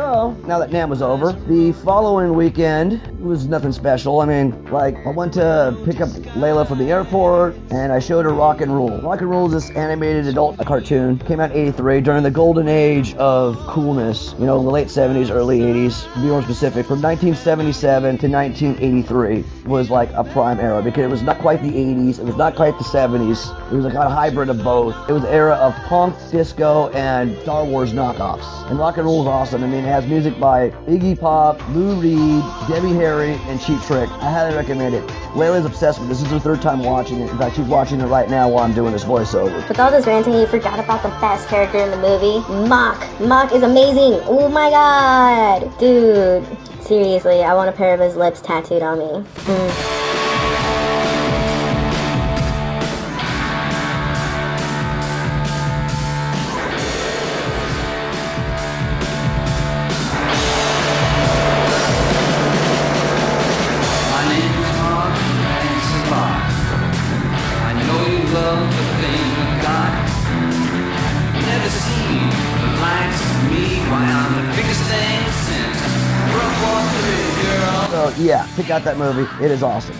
So, now that NAM was over, the following weekend was nothing special. I mean, like, I went to pick up Layla from the airport, and I showed her Rock and Rule. Rock and Rule is this animated adult cartoon. Came out in 83 during the golden age of coolness, you know, the late 70s, early 80s, to be more specific. From 1977 to 1983 was like a prime era because it was not quite the 80s, it was not quite the 70s. It was like a hybrid of both. It was era of punk, disco, and Star Wars knockoffs. And Rock and Rule is awesome. I mean, has music by Iggy Pop, Lou Reed, Debbie Harry, and Cheap Trick. I highly recommend it. Layla's obsessed with this. This is her third time watching it. In fact, she's watching it right now while I'm doing this voiceover. With all this ranting, you forgot about the best character in the movie, Mok. Mok is amazing. Oh my god. Dude, seriously, I want a pair of his lips tattooed on me. Mm. So yeah, pick out that movie. It is awesome.